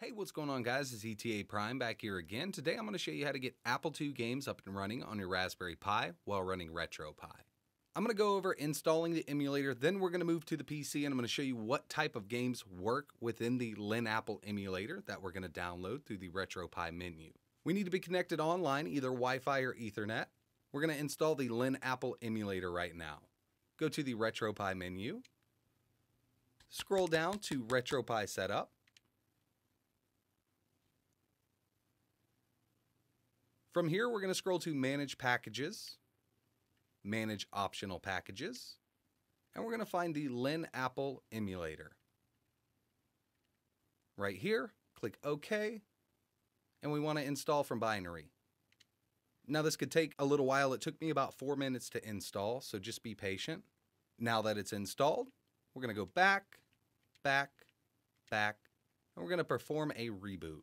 Hey, what's going on guys? It's ETA Prime back here again. Today I'm going to show you how to get Apple II games up and running on your Raspberry Pi while running RetroPie. I'm going to go over installing the emulator, then we're going to move to the PC and I'm going to show you what type of games work within the LinApple emulator that we're going to download through the RetroPie menu. We need to be connected online, either Wi-Fi or Ethernet. We're going to install the LinApple emulator right now. Go to the RetroPie menu, scroll down to RetroPie Setup, From here, we're going to scroll to Manage Packages, Manage Optional Packages, and we're going to find the Lin Apple Emulator. Right here, click OK, and we want to install from binary. Now this could take a little while. It took me about four minutes to install, so just be patient. Now that it's installed, we're going to go back, back, back, and we're going to perform a reboot.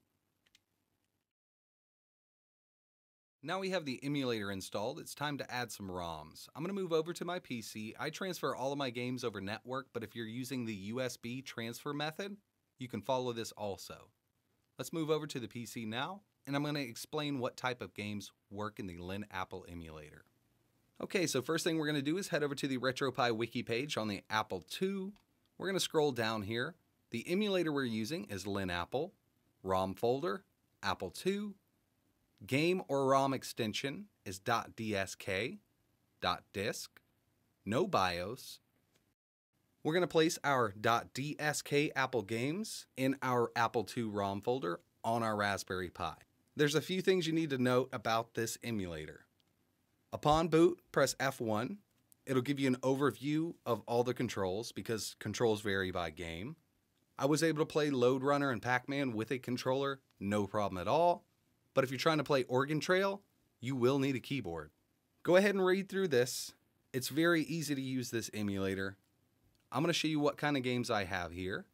Now we have the emulator installed, it's time to add some ROMs. I'm going to move over to my PC. I transfer all of my games over network, but if you're using the USB transfer method, you can follow this also. Let's move over to the PC now, and I'm going to explain what type of games work in the Lin Apple emulator. Okay, so first thing we're going to do is head over to the RetroPie wiki page on the Apple II. We're going to scroll down here. The emulator we're using is Lin Apple, ROM folder, Apple II, Game or ROM extension is .dsk, .disk, no BIOS. We're going to place our .dsk Apple games in our Apple II ROM folder on our Raspberry Pi. There's a few things you need to note about this emulator. Upon boot, press F1. It'll give you an overview of all the controls because controls vary by game. I was able to play Lode Runner and Pac-Man with a controller, no problem at all. But if you're trying to play Oregon Trail, you will need a keyboard. Go ahead and read through this. It's very easy to use this emulator. I'm going to show you what kind of games I have here.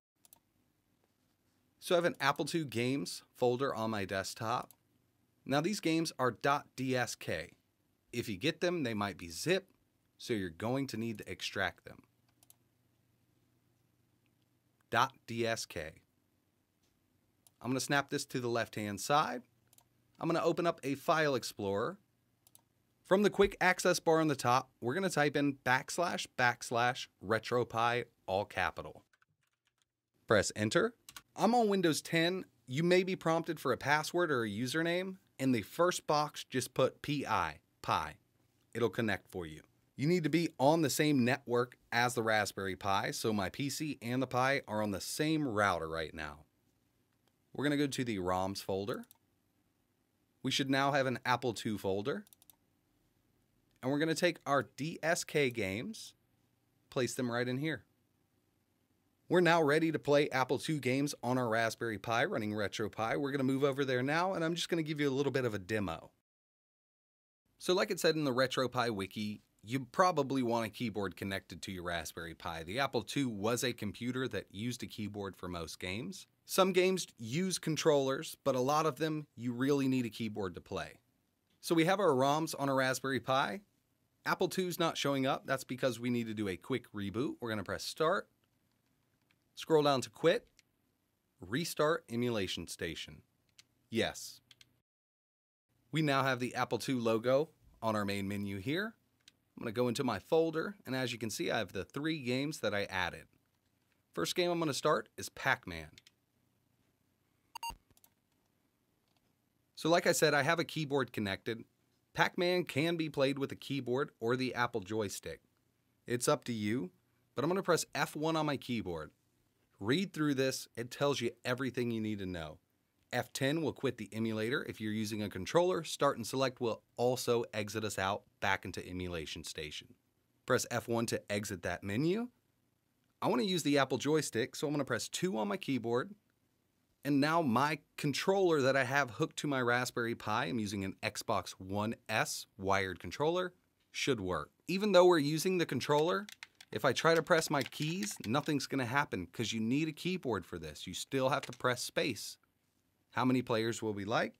So I have an Apple II Games folder on my desktop. Now these games are .dsk. If you get them, they might be zip, so you're going to need to extract them. .dsk. I'm going to snap this to the left-hand side. I'm going to open up a file explorer. From the quick access bar on the top, we're going to type in backslash backslash retropie all capital. Press enter. I'm on Windows 10. You may be prompted for a password or a username. In the first box, just put PI, Pi. It'll connect for you. You need to be on the same network as the Raspberry Pi, so my PC and the Pi are on the same router right now. We're going to go to the ROMs folder. We should now have an Apple II folder. And we're going to take our DSK games, place them right in here. We're now ready to play Apple II games on our Raspberry Pi running RetroPie. We're going to move over there now, and I'm just going to give you a little bit of a demo. So like it said in the RetroPie wiki, you probably want a keyboard connected to your Raspberry Pi. The Apple II was a computer that used a keyboard for most games. Some games use controllers, but a lot of them you really need a keyboard to play. So we have our ROMs on a Raspberry Pi. Apple II's not showing up. That's because we need to do a quick reboot. We're going to press Start, scroll down to Quit, Restart Emulation Station. Yes. We now have the Apple II logo on our main menu here. I'm going to go into my folder, and as you can see, I have the three games that I added. First game I'm going to start is Pac-Man. So like I said, I have a keyboard connected. Pac-Man can be played with a keyboard or the Apple joystick. It's up to you, but I'm going to press F1 on my keyboard. Read through this, it tells you everything you need to know. F10 will quit the emulator. If you're using a controller, Start and Select will also exit us out back into Emulation Station. Press F1 to exit that menu. I want to use the Apple joystick, so I'm going to press 2 on my keyboard, and now my controller that I have hooked to my Raspberry Pi, I'm using an Xbox One S wired controller, should work. Even though we're using the controller, if I try to press my keys, nothing's gonna happen because you need a keyboard for this. You still have to press space. How many players will we like?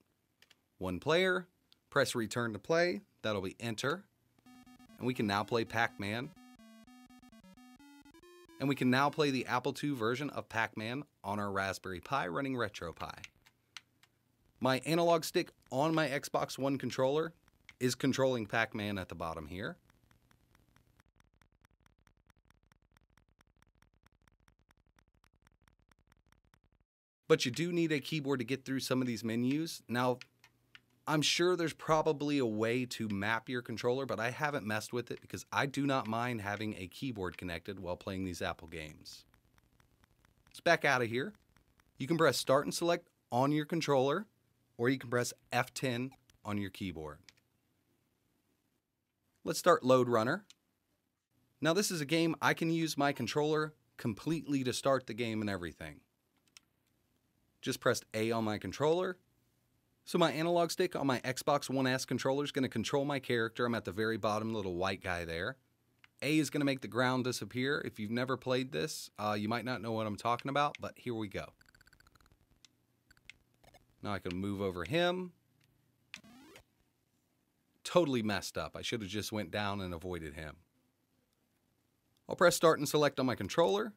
One player, press return to play, that'll be enter. And we can now play Pac-Man. And we can now play the Apple II version of Pac-Man on our Raspberry Pi running RetroPie. My analog stick on my Xbox One controller is controlling Pac-Man at the bottom here. But you do need a keyboard to get through some of these menus. Now, I'm sure there's probably a way to map your controller, but I haven't messed with it because I do not mind having a keyboard connected while playing these Apple games. Let's back out of here. You can press start and select on your controller, or you can press F10 on your keyboard. Let's start Lode Runner. Now this is a game I can use my controller completely to start the game and everything. Just pressed A on my controller. So my analog stick on my Xbox One S controller is going to control my character. I'm at the very bottom little white guy there. A is going to make the ground disappear. If you've never played this, uh, you might not know what I'm talking about, but here we go. Now I can move over him. Totally messed up. I should have just went down and avoided him. I'll press start and select on my controller,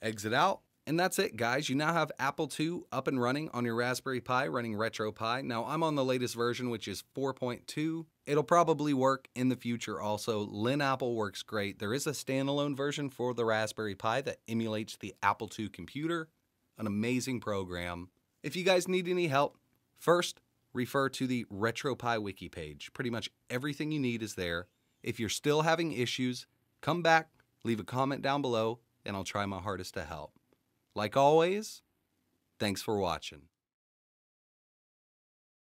exit out, and that's it, guys. You now have Apple II up and running on your Raspberry Pi running RetroPie. Now, I'm on the latest version, which is 4.2. It'll probably work in the future also. LinApple works great. There is a standalone version for the Raspberry Pi that emulates the Apple II computer. An amazing program. If you guys need any help, first, refer to the RetroPie wiki page. Pretty much everything you need is there. If you're still having issues, come back, leave a comment down below, and I'll try my hardest to help. Like always, thanks for watching.